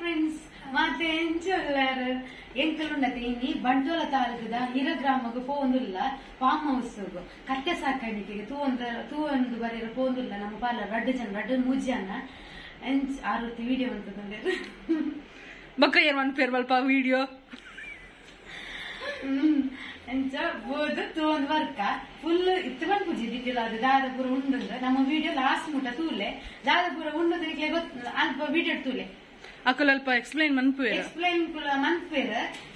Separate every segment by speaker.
Speaker 1: Friends ಮತ್ತೆ ಎಂಚೊಲ್ಲಾರು ಎಂಕಲುಂಡತೆ ಇನಿ ಬಂಡೋಲ ತಾಲೂಕದ ಹಿರ ಗ್ರಾಮಗ್ ಪೋಂದುಲ್ಲ farm house ಕತ್ತೆ ಸಾಕಾಣಿಕೆಗೆ ತೂ ಒಂದು ತೂ ಒಂದು ಬರೆಯ ಪೋಂದುಲ್ಲ ನಮ್ಮ ಪಾಲ ರಡ್ ಜನ ರಡ್ ಮೂಜ್ ಜನ ಎಂಚ್ ಆರುತಿ ವಿಡಿಯೋ ಅಂತಂದ್ರೆ
Speaker 2: ಬೊಕ್ಕ ಏನ್ ಮನ್ಪೇರ್ ಮಲ್ಪ ವಿಡಿಯೋ
Speaker 1: ಎಂಚ ಬೋದು ತೂ ಒಂದು ವರ್ಕ. ಫುಲ್ ಇತ್ತಗೊಂಡು ಪೂಜೆ ಡೀಟೇಲ್ ಅದು ದಾದಪುರ ಉಂಡುಂದು ನಮ್ಮ ವಿಡಿಯೋ ಲಾಸ್ಟ್ ಮುಟ್ಟ ತೂಲೆ. ದಾದಪುರ ಉಂಡು ಗೊತ್ತ ಅಲ್ಪ ವಿಡಿಯೋ ತೂಲೆ.
Speaker 2: ಅಕಲ್ ಅಲ್ಪ ಎಕ್ಸ್ಪ್ಲೈನ್ ಮನ್ಪೇರ್
Speaker 1: ಎಕ್ಸ್ಪ್ಲೈನ್ ಕುಲ ಮನ್ಪೇರ್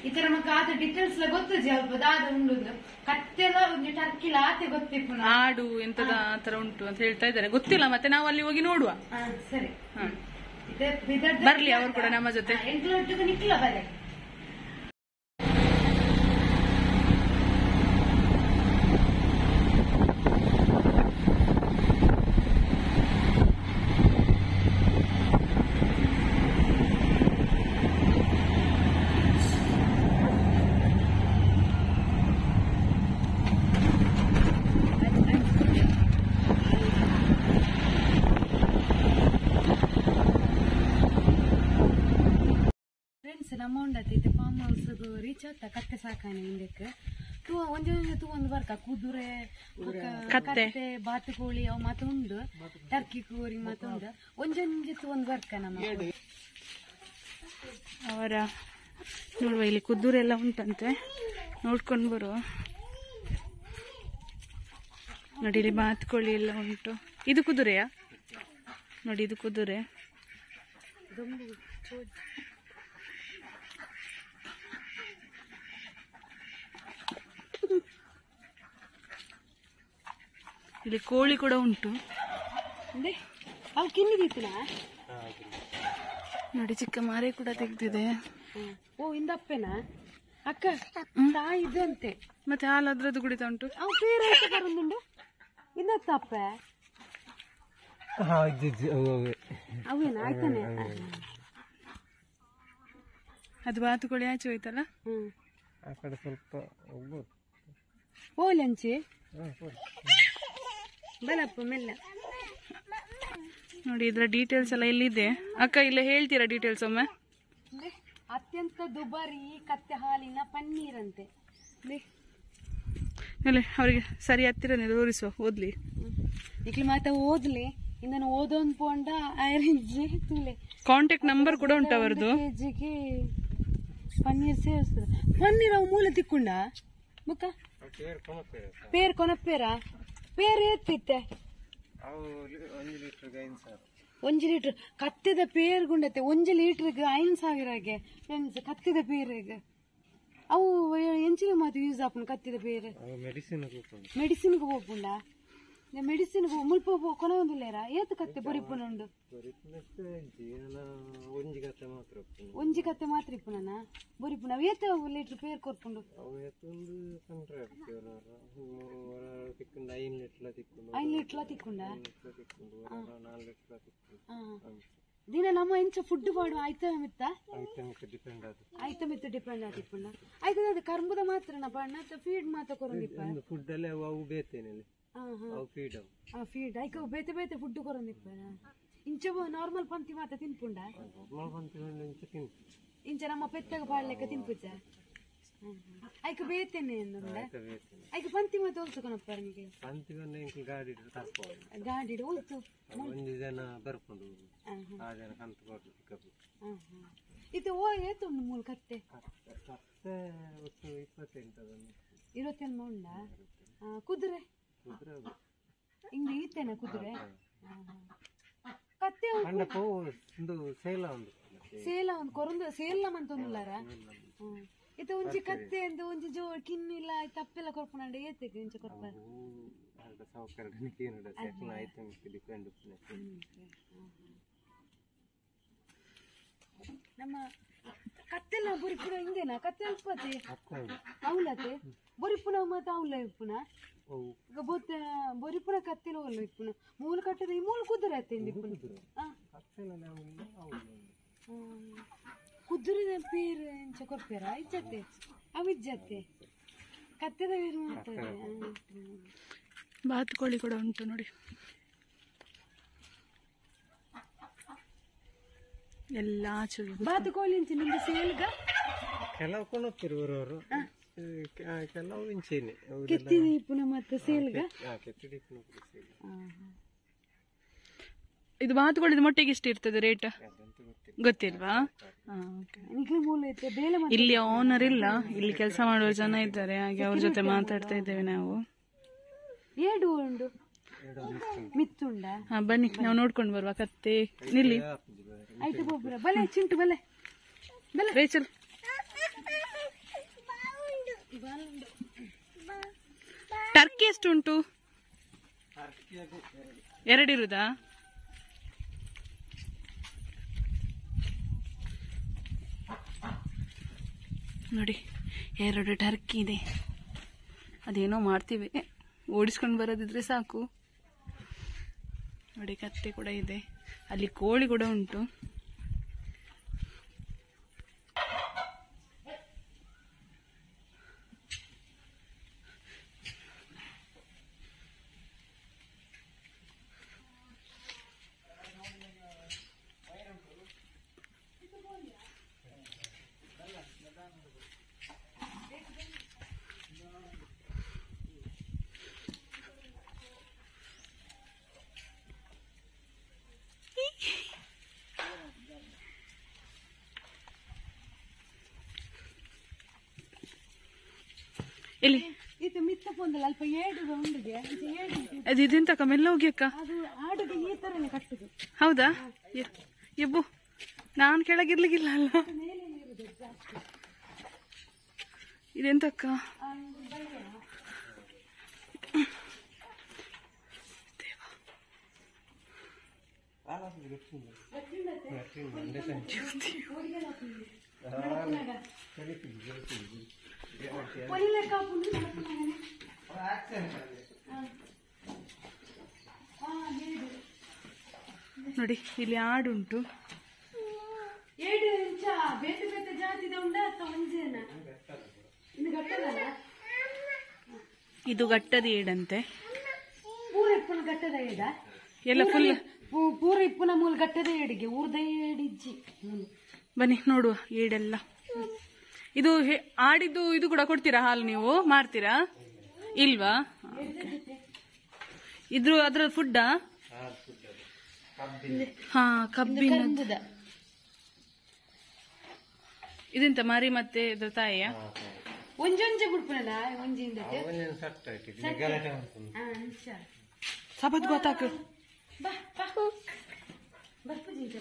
Speaker 1: ಇತರ ಮಕ್ಕ ಆತ ಡೀಟೇಲ್ಸ್ ಗೊತ್ತು ಅಲ್ಪ ದಾದ ಉಂಡುದು ಕತ್ತೆದ ಒಂದು ಟರ್ಕಿಲ ಆತೆ ಗೊತ್ತಿಪ್ಪು
Speaker 2: ಆಡು ಎಂತದ ಆತರ ಉಂಟು ಅಂತ ಹೇಳ್ತಾ ಇದ್ದಾರೆ. ಗೊತ್ತಿಲ್ಲ ಮತ್ತೆ ನಾವು ಅಲ್ಲಿ ಹೋಗಿ ನೋಡುವ.
Speaker 1: ಸರಿ.
Speaker 2: ಬರ್ಲಿ ಅವ್ರು ಕೂಡ ನಮ್ಮ ಜೊತೆ.
Speaker 1: ಎಂಟು ನಿಕ್ಲ ಬಲೆ ಫ್ರೆಂಡ್ಸ್ ನಮ್ಮ ಉಂಡತಿ ಫಾರ್ಮ್ ಹೌಸ್ ಕತ್ತೆ ಸಾಕಾನೆ ಹಿಂದಕ್ಕೆ. ತೂ ಒಂದೊಂದು ತೂ ಒಂದು ಬರ್ಕ ಕುದುರೆ
Speaker 2: ಕತ್ತೆ.
Speaker 1: ಬಾತುಕೋಳಿ ಅವು ಮಾತು ಉಂಡು. ಟರ್ಕಿ ಕೋರಿ ಮಾತ ಉಂಡು. ಒಂದೇ ತೂ ಒಂದು ಬರ್ಕ ನಮ್ಮ
Speaker 2: ಅವರ ನೋಡುವ ಇಲ್ಲಿ ಕುದ್ದೂರು ಎಲ್ಲ ಉಂಟಂತೆ. ನೋಡ್ಕೊಂಡು ಬರುವ. ನೋಡಿ ಇಲ್ಲಿ ಬಾತುಕೋಳಿ ಎಲ್ಲ ಉಂಟು. ಇದು ಕುದುರೆಯಾ? ನೋಡಿ ಇದು ಕುದುರೆ. ಇಲ್ಲಿ ಕೋಳಿ ಕೂಡ ಉಂಟು.
Speaker 1: ಅಂದ್ರೆ ಅವು ಕಿನ್ನಿದಿತ್ತುನಾ
Speaker 2: ನೋಡಿ ಚಿಕ್ಕ ಮಾರೆ ಕೂಡ ತೆಗ್ದಿದೆ.
Speaker 1: ಓ ಇಂದಪ್ಪೆನಾ ಅಕ್ಕ ತಾಯಿ ಇದಂತೆ ಅಂತೆ.
Speaker 2: ಮತ್ತೆ ಹಾಲು ಅದ್ರದ್ದು ಕುಡಿತಾ ಉಂಟು.
Speaker 1: ಅವು ಬೇರೆ ಬರುಂದುಂಡು ಇನ್ನತ್ತಪ್ಪ ಅವೇನಾ? ಆಯ್ತಾನೆ.
Speaker 2: ಅದು ಬಾತುಕೋಳಿ ಆಚೆ ಹೋಯ್ತಲ್ಲ?
Speaker 1: ಹ್ಮ್.
Speaker 3: ಆ ಕಡೆ ಸ್ವಲ್ಪ ಹೋಗ್ಬೋದು ಓ ಹೋಗಿ.
Speaker 1: ಬಲಪ್ಪ ಮೆಲ್ಲ.
Speaker 2: ನೋಡಿ ಇದರ ಡೀಟೇಲ್ಸ್ ಎಲ್ಲ ಇಲ್ಲಿದೆ ಅಕ್ಕ ಇಲ್ಲ ಹೇಳ್ತೀರಾ ಡೀಟೇಲ್ಸ್ ಒಮ್ಮೆ?
Speaker 1: ಅತ್ಯಂತ ದುಬಾರಿ ಕತ್ತೆ ಹಾಲಿನ ಪನ್ನೀರಂತೆ.
Speaker 2: ಇಲ್ಲ ಅವರಿಗೆ ಸರಿ ಹತ್ತಿರನೇ ತೋರಿಸುವ ಓದ್ಲಿ.
Speaker 1: ಇಕ್ಲಿ ಮಾತ ಓದ್ಲಿ ಇಂದನು ಓದೋನ್ ಪೋಂಡ ಆರೆಂಜ್ ತೂಲೆ
Speaker 2: ಕಾಂಟ್ಯಾಕ್ಟ್ ನಂಬರ್ ಕೂಡ ಉಂಟು ಅವರದು
Speaker 1: ಕೆಜಿಗೆ ಪನ್ನೀರ್ ಸೇವಿಸ್ತದೆ ಪನ್ನೀರ್ ಅವು ಮೂಲ ತಿಕ್ಕೊಂಡ?
Speaker 3: ಮುಖ.
Speaker 1: ಪೇರ್ ಕೊನಪ್ಪೇರ? ಪೇರ್
Speaker 3: ಎತ್ತಿತ್ತೆ? ಲೀಟರ್ಗೆ ಸಾವಿರ.
Speaker 1: ಒಂಜಿ ಲೀಟರ್ ಕತ್ತಿದ ಪೇರ್ ಗುಂಡತ್ತೆ. ಒಂಜಿ ಲೀಟರ್ಗೆ ಐನ್ ಸಾವಿರಗೆ ಫ್ರೆಂಡ್ಸ್ ಕತ್ತಿದ ಪೇರಿಗೆ. ಅವು ಎಂಚಿನ ಮಾತು ಯೂಸ್ ಆಪುಂಡು ಕತ್ತಿದ ಪೇರ್.
Speaker 3: ಅವು ಮೆಡಿಸಿನ್ ಕೂತ್ಕೊಂಡು
Speaker 1: ಮೆಡಿಸಿನ್ಗೆ ಹೋಗ್ಪುಂಡ ಮೆಡಿಸಿನ್ಗೆ ಮುಲ್ಪ ಒಂದು ಒಂದಿಲ್ಲೇರ ಏತು ಕತ್ತೆ
Speaker 3: ಜೀವನ ಒಂಜಿ ಕತ್ತೆ ಮಾತ್ರ.
Speaker 1: ಒಂಜಿ ಕತ್ತೆ ಮಾತ್ರ ಇಪ್ಪುನನ ಬೊರಿಪುನ ಏತ ಲೀಟರ್ ಪೇರ್ ಕೊರ್ಪುಂಡು
Speaker 3: ಐನ್ ಲೀಟ್ಲ ತಿಕ್ಕೊಂಡು
Speaker 1: ಐನ್ ಲೀಟ್ಲ ತಿಕ್ಕೊಂಡ ದಿನ ನಮ್ಮ ಎಂಚ ಫುಡ್ ಮಾಡುವ ಐತ ಮಿತ್ತ ಐತ ಮಿತ್ತ ಡಿಪೆಂಡ್ ಆತಿಪ್ಪುಂಡ ಆಯ್ತದ ಅದು ಕರ್ಬುದ ಮಾತ್ರ ಬಣ್ಣ ಫೀಡ್ ಮಾತ್ರ ಕೊರೊಂದಿಪ್ಪ
Speaker 3: ಫುಡ್ ಅಲ್ಲೇ ಅವು ಬೇತೇನೆ
Speaker 1: ಹಾ ಹಾ
Speaker 3: ಅವು ಫೀಡ್ ಅವು.
Speaker 1: ಆ ಫೀಡ್ ಐಕ ಬೇತೆ ಬೇತೆ ಫುಡ್ ಕೊರೊಂದಿಪ್ಪ ಇಂಚ ನಾರ್ಮಲ್ ಪಂತಿ ಮಾತ ತಿನ್ಪುಂಡ?
Speaker 3: ನಾರ್ಮಲ್ ಬಂತು ಇಂಚ ತಿಂತು
Speaker 1: ಇಂಚ ನಮ್ಮ ಪೆತ್ತಗ ಬಾಳ್ಲೆಕ್ಕ ತಿನ್ಪುಜ ಐಕ ಬೇತೇನೆ ಐಕ ಪಂತಿ ಮಾತ ಹೋಲ್ಸಕೊನಪ್ಪ ನಿಮಗೆ
Speaker 3: ಅಂತಿವನ್ನ ಇಂಕ ಗಾಡಿ
Speaker 1: ಗಾಡಿ ಹೋಯ್ತು.
Speaker 3: ಒಂದು ಜನ ಬರ್ಕೊಂಡು ಆ ಜನ ಕಂತು ಕೊಟ್ಟು ಪಿಕಪ್
Speaker 1: ಇದು ಓ ಏತುಂಡು ಮೂಲ ಕತ್ತೆ?
Speaker 3: ಕತ್ತೆ ಇಪ್ಪತ್ತೆಂಟು
Speaker 1: ಇರುವತ್ತೆಲ್ಲ ಉಂಡ ಕುದುರೆ?
Speaker 3: ಕುದುರೆ ಅದು.
Speaker 1: ಹಿಂಗೆ ಈತೇನ ಕುದುರೆ. ಕತ್ತೆ
Speaker 3: ಪೋ ಒಂದು ಸೇಲ ಒಂದು.
Speaker 1: ಸೇಲ ಒಂದು ಕೊರೊಂದು ಸೇಲ ಮಂತೊಂದುಲ್ಲಾರ ಇದು ಒಂಜಿ ಕತ್ತೆ ಅಂತ ಒಂಜಿ ಜೋ ಕಿನ್ನಿಲ್ಲ ತಪ್ಪೆಲ್ಲ ಕೊರ್ಪುನಾಂಡ ಏತಕ್ಕೆ ಇಂಚ ಕೊರ್ಪ?
Speaker 3: ಆಯ್ತು ಡಿಪೆಂಡ್
Speaker 1: ನಮ್ಮ ಕತ್ತೆಲ್ಲ ಬುರಿಪುನ ಹಿಂಗೇನ? ಕತ್ತೆ ಅಲ್ಪತೆ ಅವಲತೆ? ಬೊರಿಪುನ ಮತ್ತೆ ಅವಲ ಇಪ್ಪುನ ಈಗ ಬೊತ್ತ ಬೊರಿಪುನ ಕತ್ತೆಲ ಒಲ್ಲ ಇಪ್ಪುನ ಮೂಲ ಕಟ್ಟದ ಈ ಮೂಲ ಕುದುರೆ ಅತ್ತೆ ಇಪ್ಪುನ ಹಾ
Speaker 3: ಹತ್ತೆಲ್ಲ ನಾವು ಅವು
Speaker 1: ಹ್ಮ್. ಕುದುರೆ ಪೇರ್ ಎಂಚ ಕೊರ್ಪೇರ ಇಜ್ಜತ್ತೆ? ಅವಿಜ್ಜತ್ತೆ ಕತ್ತೆದ ಪೇರು ಮಾಡ್ತಾರೆ.
Speaker 2: ಬಾತುಕೋಳಿ ಕೂಡ ಉಂಟು ನೋಡಿ. ಎಲ್ಲ ಚಲೋ.
Speaker 1: ಬಾತುಕೋಳಿ ಇಂಚಿ ನಿಮ್ಗೆ ಸೇಲ್ಗ
Speaker 3: ಕೆಲವು ಕೊಣತ್ತಿರುವವರು ಕೆಲವು ಇಂಚೇನೆ
Speaker 1: ಕೆತ್ತಿ ದೀಪನ ಮತ್ತೆ ಸೇಲ್ಗ?
Speaker 3: ಕೆತ್ತಿ ದೀಪನ
Speaker 2: ಇದು ಬಾತುಕೋಳಿದ ಮೊಟ್ಟೆಗೆ ಎಷ್ಟು ಇರ್ತದೆ ರೇಟ್ ಗೊತ್ತಿಲ್ವಾ? ಇಲ್ಲಿ ಓನರ್ ಇಲ್ಲ. ಇಲ್ಲಿ ಕೆಲಸ ಮಾಡುವ ಜನ ಇದ್ದಾರೆ. ಹಾಗೆ ಅವ್ರ ಜೊತೆ ಮಾತಾಡ್ತಾ ಇದ್ದೇವೆ ನಾವು.
Speaker 1: ಏಡು ಉಂಡು? ಮಿತ್ತುಂಡ?
Speaker 2: ಹಾ ಬನ್ನಿ ನಾವು ನೋಡ್ಕೊಂಡು ಬರುವ ಕತ್ತೆ ನಿಲ್ಲಿ.
Speaker 1: ಆಯ್ತು ಗೊಬ್ಬರ ಬಲೆ ಚಿಂಟು ಬಲೆ
Speaker 2: ರೇಚಲ್. ಟರ್ಕಿ ಎಷ್ಟು ಉಂಟು ಎರಡಿರುದಾ ನೋಡಿ ಎರಡು ಟರ್ಕಿ ಇದೆ. ಅದೇನೋ ಮಾಡ್ತೀವಿ. ಓಡಿಸ್ಕೊಂಡು ಬರೋದಿದ್ರೆ ಸಾಕು. ನೋಡಿ ಕತ್ತೆ ಕೂಡ ಇದೆ. ಅಲ್ಲಿ ಕೋಳಿ ಕೂಡ ಉಂಟು. ಇಲ್ಲಿ
Speaker 1: ಇದು ಮಿತ್ತ ಪೊಂದಲ್ಲ ಅಲ್ಪ ಏಡು ಉಂಡಿಗೆ ಇದು ಏಡು ಉಂಟು.
Speaker 2: ಅದು ಇದೆಂತಕ್ಕ ಮೆಲ್ಲ ಹೋಗಿ ಅಕ್ಕ?
Speaker 1: ಅದು ಆಡುಗೆ ಈ ತರನೇ ಕಟ್ಟುದು.
Speaker 2: ಹೌದಾ? ಯ- ಎಬ್ಬು ನಾನು ಕೆಳಗಿರ್ಲಿಕ್ಕಿಲ್ಲ ಅಲ್ಲ? ಇದೆಂತಕ್ಕ
Speaker 1: ಒಳ್ಳೆ ಕಾಪುಂಡು ಮಗನೇ.
Speaker 2: ನೋಡಿ ಇಲ್ಲಿ ಆಡುಂಟು.
Speaker 1: ಏಡು ಇಂಚ ಬೇತೆ ಬೇತೆ ಜಾತಿದ ಉಂಡ ಒಂಜೇನ ಇದು ಗಟ್ಟದಲ್ಲ?
Speaker 2: ಇದು ಗಟ್ಟದ ಏಡಂತೆ.
Speaker 1: ಪೂರ ಇಪ್ಪುನ ಗಟ್ಟದ ಏಡ?
Speaker 2: ಎಲ್ಲ ಫುಲ್
Speaker 1: ಪೂರ ಇಪ್ಪುನ ಮೂಲ ಗಟ್ಟದ ಏಡಿಗೆ ಊರ್ದ ಏಡಿಜ್ಜಿ.
Speaker 2: ಬನ್ನಿ ನೋಡುವ ಏಡೆಲ್ಲ. ಇದು ಹೆ- ಆಡಿದ್ದು ಇದು ಕೂಡ ಕೊಡ್ತೀರಾ ಹಾಲು ನೀವು? ಮಾರ್ತೀರಾ ಇಲ್ವಾ? ಇದ್ರ ಅದ್ರ ಫುಡ್ಡಾ ಹಾ ಕಬ್ಬಿನ. ಇದೆಂತ ಮರಿ ಮತ್ತೆ ಇದ್ರ ತಾಯಿಯ?
Speaker 1: ಒಂಜೊಂಜ ಒಂಜಿಂದ
Speaker 2: ಸಬತ್ ಗೊತ್ತಾಕು.
Speaker 1: ಬಾ ಕೈಗೆ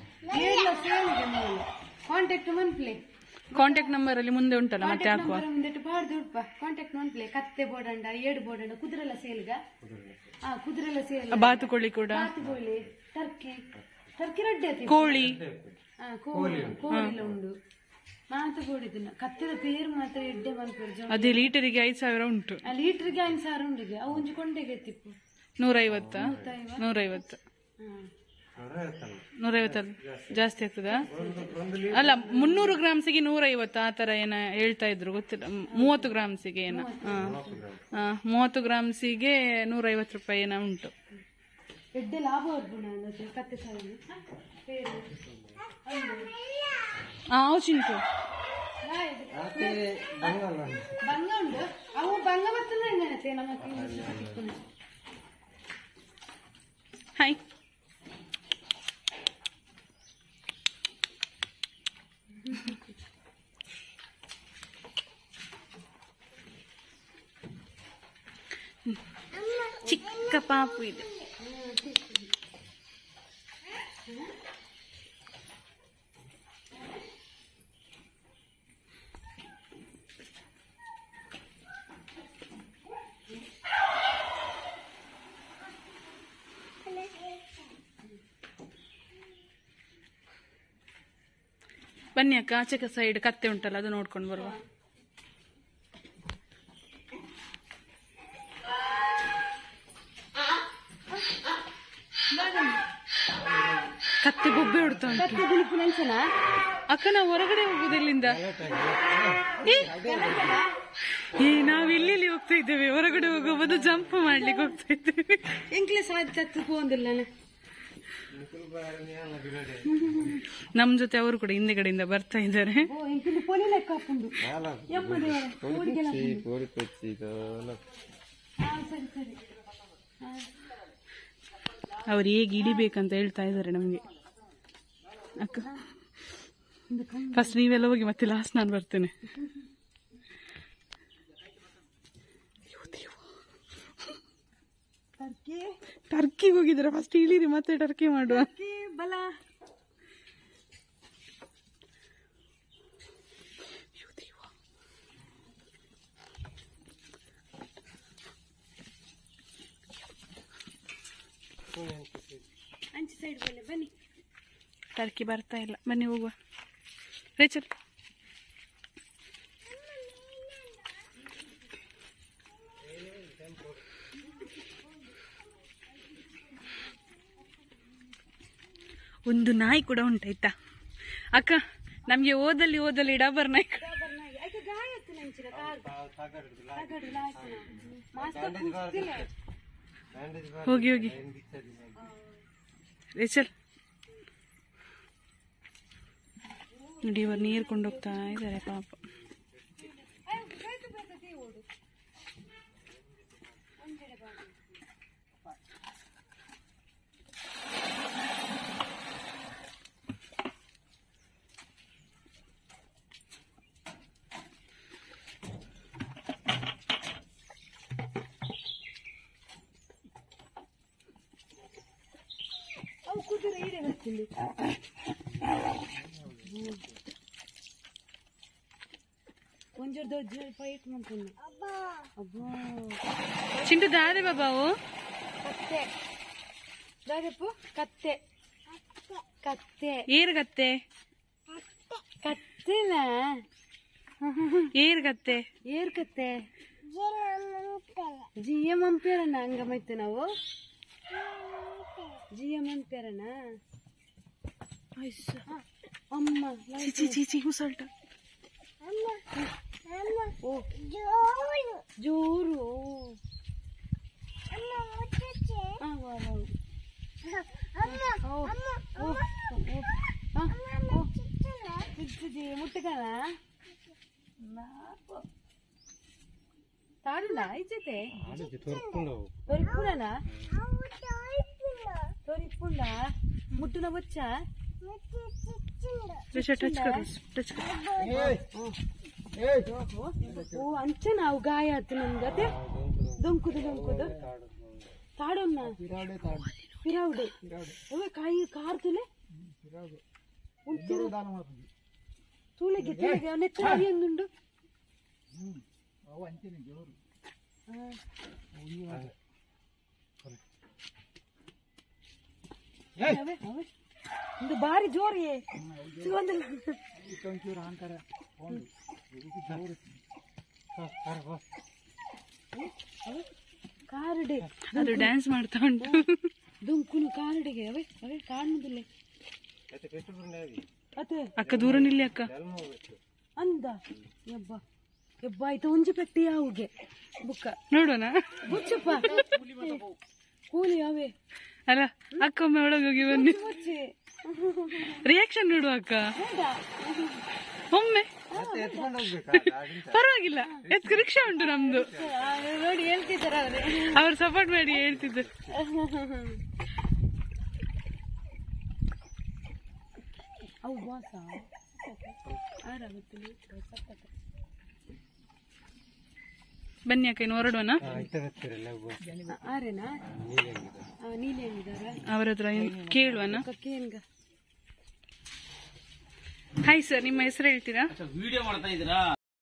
Speaker 1: ಕಾಂಟ್ಯಾಕ್ಟ್ ಮನ್ಪ್ಲೆ
Speaker 2: ಕಾಂಟ್ಯಾಕ್ಟ್ ನಂಬರ್ ಅಲ್ಲಿ ಮುಂದೆ ಉಂಟಲ್ಲ ಮತ್ತೆ ಹಾಕುವ?
Speaker 1: ಮುಂದೆಟ್ಟು ಬಾರ್ದು ಉಡ್ಪ ಕಾಂಟ್ಯಾಕ್ಟ್ ಮನ್ಪ್ಲೆ ಕತ್ತೆ ಬೋಡಂಡ ಏಡು ಬೋಡಂಡ ಕುದುರೆಲ್ಲ ಸೇಲ್ಗ? ಆ ಕುದುರೆಲ್ಲ ಸೇಲ್
Speaker 2: ಬಾತುಕೋಳಿ ಕೂಡ?
Speaker 1: ಬಾತುಕೋಳಿ ಟರ್ಕಿ. ಟರ್ಕಿ ರಡ್ಡೆ
Speaker 2: ಕೋಳಿ.
Speaker 1: ಆ, ಕೋಳಿ. ಕೋಳಿಲ ಉಂಡು. ಮಾತು ಕೋಳಿದಿನ ಕತ್ತೆದ ಪೇರು ಮಾತ್ರ ಎಡ್ಡೆ ಮನ್ಪೇರು
Speaker 2: ಅದೇ ಲೀಟರಿಗೆ ಐದು ಸಾವಿರ ಉಂಟು.
Speaker 1: ಆ ಲೀಟ್ರಿಗೆ ಐದು ಸಾವಿರ ಉಂಟು ಅವು ಒಂಜಿ ಕೊಂಡೆಗೆ ತಿಪ್ಪು
Speaker 2: ನೂರೈವತ್ತ? ನೂರೈವತ್ತು?
Speaker 1: ಹ್ಮ್
Speaker 2: ನೂರೈವತ್ತಲ್ಲ? ಜಾಸ್ತಿ. ಆಗ್ತದಾ? ಅಲ್ಲ ಮುನ್ನೂರು ಗ್ರಾಮ್ಸಿಗೆ ನೂರೈವತ್ತು ಆ ಥರ ಏನ ಹೇಳ್ತಾ ಇದ್ರು ಗೊತ್ತಿಲ್ಲ. ಮೂವತ್ತು ಗ್ರಾಮ್ಸಿಗೆ ಏನ. ಹಾಂ. ಹಾಂ ಮೂವತ್ತು ಗ್ರಾಮ್ಸಿಗೆ ನೂರೈವತ್ತು ರೂಪಾಯಿ ಏನೋ ಉಂಟು. ಹಾಂ ಚಿಂಟು.
Speaker 1: ಅವು ತಿಕ್ಕುನ
Speaker 2: ಹಾಯ್ ಚಿಕ್ಕ ಪಾಪು ಇದೆ ಬನ್ನಿ ಆಚೆಕ ಆಚೆ ಸೈಡ್ ಕತ್ತೆ ಉಂಟಲ್ಲ ಅದು ನೋಡ್ಕೊಂಡು ಬರುವ. ಕತ್ತೆ ಬೊಬ್ಬೆ ಉಡ್ತಾ ಉಂಟು. ಅಕ್ಕ ನಾವು ಹೊರಗಡೆ ಹೋಗುದು ಇಲ್ಲಿಂದ ಈ ನಾವು ಇಲ್ಲಿ ಹೋಗ್ತಾ ಇದ್ದೇವೆ. ಹೊರಗಡೆ ಹೋಗೋದು ಜಂಪ್ ಮಾಡ್ಲಿಕ್ಕೆ ಹೋಗ್ತಾ ಇದ್ದೇವೆ.
Speaker 1: ಎಂಕ್ಲೆ ಸಾಧ್ಯ ಹೋಂದಿಲ್ಲ
Speaker 2: ನಮ್ ಜೊತೆ ಅವರು ಕೂಡ ಹಿಂದೆಗಡೆಯಿಂದ ಬರ್ತಾ ಇದ್ದಾರೆ. ಅವ್ರು ಹೇಗೆ ಇಳಿಬೇಕಂತ ಹೇಳ್ತಾ ಇದ್ದಾರೆ ನಮ್ಗೆ. ಅಕ್ಕ ಫಸ್ಟ್ ನೀವೆಲ್ಲ ಹೋಗಿ ಮತ್ತೆ ಲಾಸ್ಟ್ ನಾನು ಬರ್ತೇನೆ.
Speaker 1: ಟರ್ಕಿ.
Speaker 2: ಟರ್ಕಿಗೆ ಹೋಗಿದ್ರೆ ಫಸ್ಟ್ ಇಳಿರಿ ಮತ್ತೆ ಟರ್ಕಿ ಮಾಡುವ.
Speaker 1: ಟರ್ಕಿ ಬಲ. ಅಂಚೆ ಸೈಡ್ ಬನ್ನಿ ಬನ್ನಿ.
Speaker 2: ಟರ್ಕಿ ಬರ್ತಾ ಇಲ್ಲ. ಬನ್ನಿ ಹೋಗುವ. ರೇಚಲ್ ಒಂದು ನಾಯಿ ಕೂಡ ಉಂಟಾಯ್ತಾ? ಅಕ್ಕ, ನಮ್ಗೆ ಓದಲ್ಲಿ ಓದಲ್ಲಿ ಡಾಬರ್ ನಾಯಿ ಹೋಗಿ ಹೋಗಿ. ರೇಚಲ್ ನೋಡಿ, ಇವರು ನೀರು ಕೊಂಡೋಗ್ತಾ ಇದ್ದಾರೆ ಪಾಪ.
Speaker 1: ಅವು ಕುದುರೆ ಇದೆ ಬರ್ತೀನಿ ಒಂಜರ್ ದೊಡ್ಡ ಫೈಟ್ ಮಾಡ್ತೀನಿ ಅಬ್ಬಾ
Speaker 2: ಚಿಂಟು ದಾದೆ ಬಾಬಾವು
Speaker 1: ಕತ್ತೆ ದಾದಪ್ಪು ಕತ್ತೆ ಕತ್ತೆ
Speaker 2: ಏರ್ ಗತ್ತೆ
Speaker 1: ಕತ್ತೆನ
Speaker 2: ಏರ್ ಗತ್ತೆ
Speaker 1: ಏರ್ ಕತ್ತೆ ಜಿ ಎಂ ಅಂಪೇರಣ್ಣ ಹಂಗಮೈತು ನಾವು ಜಿ ಎಂ ಅಂಪೇರಣ್ಣ ಅಮ್ಮ
Speaker 2: ಚೀಚಿ ಚೀಚಿ ಹುಸಲ್ಟ
Speaker 1: ಓ ಜೋರು ಆ, ವಾ, ವಾ. ಓ, ಓ, ಓ, ಆ, ಓ. ಚಿಕ್ಕದಿ ಮುಟ್ಟಕನ ತಾಡುಂಡ ಐಚತೆ
Speaker 3: ಆಡಿದ್ದು ತೊರ್ಕೊಂಡು ಹೋಗು
Speaker 1: ತೋರಿಪುಡನ ತೋರಿಪುಂಡ ಮುಟ್ಟುನ ಬಚ್ಚ
Speaker 2: ರೇಚಲ್ ಟಚ್ ಕರು ಟಚ್
Speaker 1: ಓ ಅಂಚ ನಾವು ಗಾಯ ಆಯ್ತು ನಮ್ಗೆ ಅದೇ ದೊಂಕುದು ದೊಂಕುದು ತಾಡೋನ್ನ
Speaker 3: ಪಿರಾಡೆ ತಾಡು
Speaker 1: ಪಿರಾವುಡೆ ಓ ಕಾಯಿ ಕಾರ್ದುಲೆ
Speaker 3: ದಾನ ಮಾಡ್ತೀನಿ
Speaker 1: ತೂಳಿಗೆ ತೂಳಿಗೆ ನೆಚ್ಚ ಅರಿಯೊಂದುಂಡು ಇದು ಬಾರಿ ಜೋರಿಯೇ ಸಿಗೋದಿಲ್ಲ
Speaker 3: ಒಂಚೂರು ಜೋರು.
Speaker 1: ಅವೆ ಕಾರಡೆ.
Speaker 2: ಅದು ಡ್ಯಾನ್ಸ್ ಮಾಡ್ತಾ ಉಂಟು.
Speaker 1: ದುಂಕುನು ಕಾರಡಿಗೆ ಅವೇ ಅವೇ ಕಾಣುದಿಲ್ಲ
Speaker 2: ಅಕ್ಕ ದೂರ ನಿಲ್ಲಿ ಅಕ್ಕ.
Speaker 1: ಅಂದ. ಯಬ್ಬ ಯಬ್ಬ ಆಯ್ತು ಒಂಜಿ ಪೆಟ್ಟಿ ಯಾವುಗೆ ಬುಕ್ಕ.
Speaker 2: ನೋಡೋಣ.
Speaker 1: ಬುಚ್ಚಪ್ಪ ಕೂಲಿ ಅವೇ.
Speaker 2: ಅಲ್ಲ, ಅಕ್ಕ ಒಮ್ಮೆ ಒಳಗೆ ಹೋಗಿ ಬನ್ನಿ. ರಿಯಾಕ್ಷನ್ ನೋಡು ಅಕ್ಕ. ಒಮ್ಮೆ. ಪರವಾಗಿಲ್ಲ ಎತ್ ರಿಕ್ಷಾ ಉಂಟು ನಮ್ದು.
Speaker 1: ನೋಡಿ ಹೇಳ್ತಿದ್ದಾರೆ ಅವ್ರೆ
Speaker 2: ಸಪೋರ್ಟ್ ಮಾಡಿ ಹೇಳ್ತಿದ್ರು.
Speaker 1: ಅವು ಬಾಸ ಆರಾಗುತ್ತಿಲ್ಲ
Speaker 2: ಬನ್ನಿ ಅಕ್ಕ ಇನ್ನು ಹೊರಡೋಣ
Speaker 1: ಹೆಂಗಿದಾರ
Speaker 2: ಅವ್ರ ಹತ್ರ ಕೇಳುವನ? ಹಾಯ್ ಸರ್ ನಿಮ್ಮ ಹೆಸರು ಹೇಳ್ತೀರಾ?
Speaker 4: ವಿಡಿಯೋ ಮಾಡ್ತಾ ಇದ್ದೀರಾ?